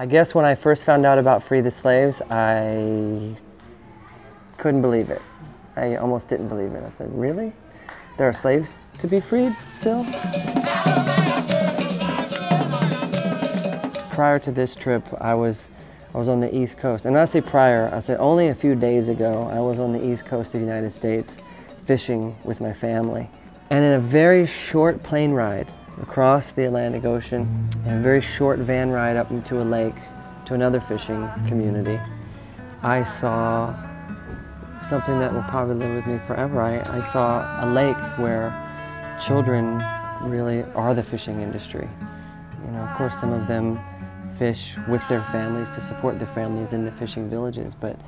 I guess when I first found out about Free the Slaves, I couldn't believe it. I almost didn't believe it. I thought, really? There are slaves to be freed still? Prior to this trip, I was, I was on the East Coast. And when I say prior, I say only a few days ago, I was on the East Coast of the United States fishing with my family. And in a very short plane ride across the Atlantic Ocean, and a very short van ride up into a lake to another fishing community, I saw something that will probably live with me forever. I, I saw a lake where children really are the fishing industry. You know, of course, some of them fish with their families to support their families in the fishing villages, but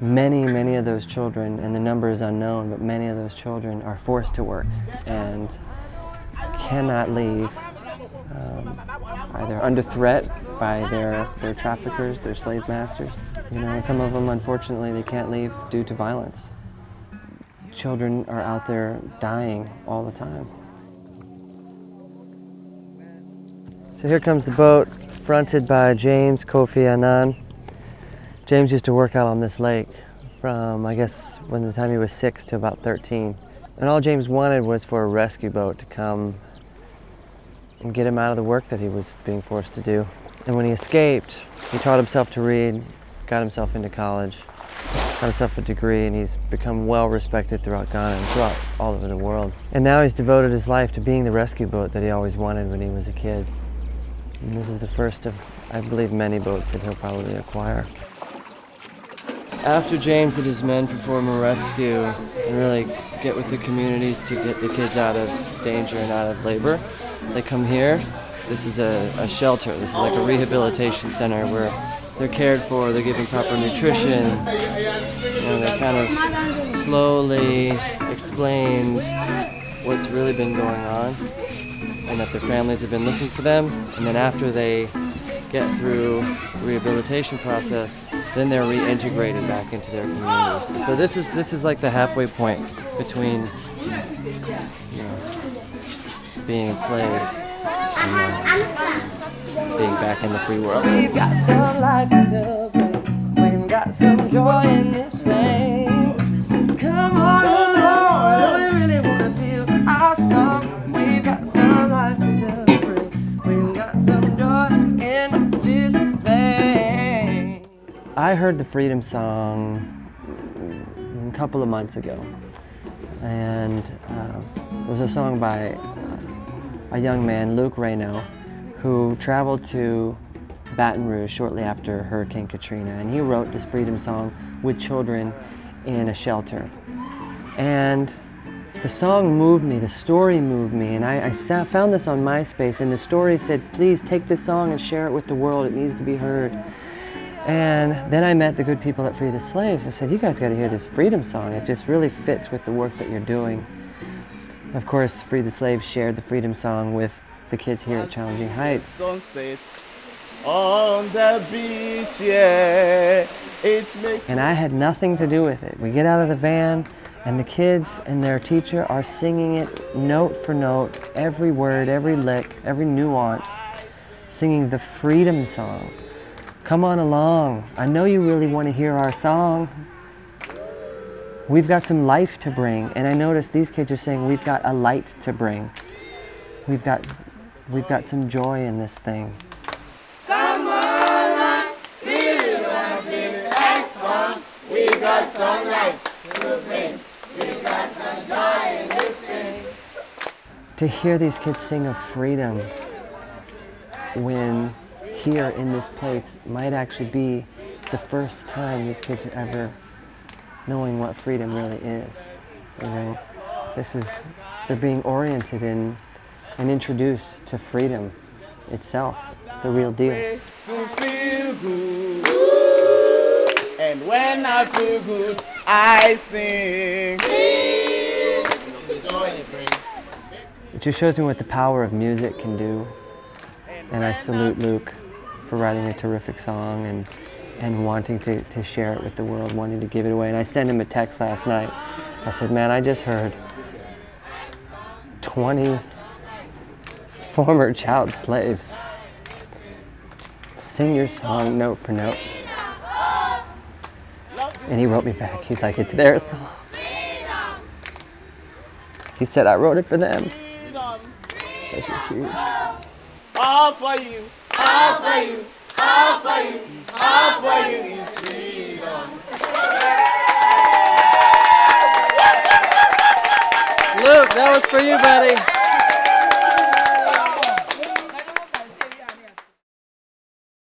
many, many of those children, and the number is unknown, but many of those children are forced to work and cannot leave um, either under threat by their, their traffickers, their slave masters. You know, and some of them, unfortunately, they can't leave due to violence. Children are out there dying all the time. So here comes the boat, fronted by James Kofi Annan. James used to work out on this lake from, I guess, when the time he was six to about 13. And all James wanted was for a rescue boat to come and get him out of the work that he was being forced to do. And when he escaped, he taught himself to read, got himself into college, got himself a degree, and he's become well respected throughout Ghana and throughout all over the world. And now he's devoted his life to being the rescue boat that he always wanted when he was a kid. And this is the first of, I believe, many boats that he'll probably acquire. After James and his men perform a rescue and really get with the communities to get the kids out of danger and out of labor, they come here. This is a, a shelter. This is like a rehabilitation center where they're cared for, they're given proper nutrition, and they're kind of slowly explained what's really been going on and that their families have been looking for them. And then after they get through the rehabilitation process, then they're reintegrated back into their communities. So this is this is like the halfway point between you know, being enslaved and uh, being back in the free world. We've got some life to bring. We've got some joy this thing. I heard the Freedom Song a couple of months ago, and uh, it was a song by uh, a young man, Luc Reynaud, who traveled to Baton Rouge shortly after Hurricane Katrina, and he wrote this freedom song with children in a shelter. And the song moved me, the story moved me, and I, I sat, found this on MySpace, and the story said, please take this song and share it with the world, it needs to be heard. And then I met the good people at Free the Slaves. I said, you guys gotta hear this freedom song. It just really fits with the work that you're doing. Of course, Free the Slaves shared the freedom song with the kids here at Challenging Heights. Sunset on the beach, yeah. It makes And I had nothing to do with it. We get out of the van, and the kids and their teacher are singing it note for note, every word, every lick, every nuance, singing the freedom song. Come on along. I know you really want to hear our song. We've got some life to bring. And I notice these kids are saying we've got a light to bring. We've got, we've got some joy in this thing. To hear these kids sing of freedom when here in this place might actually be the first time these kids are ever knowing what freedom really is. You know, this is, they're being oriented in and introduced to freedom itself, the real deal. And when I feel good, I sing. It just shows me what the power of music can do. And I salute Luc for writing a terrific song and, and wanting to, to share it with the world, wanting to give it away. And I sent him a text last night. I said, man, I just heard 20 former child slaves sing your song note for note. And he wrote me back. He's like, it's their song. He said, I wrote it for them. That's just huge. All for you, all for you, all for you, all for you is freedom. Luc, that was for you, buddy.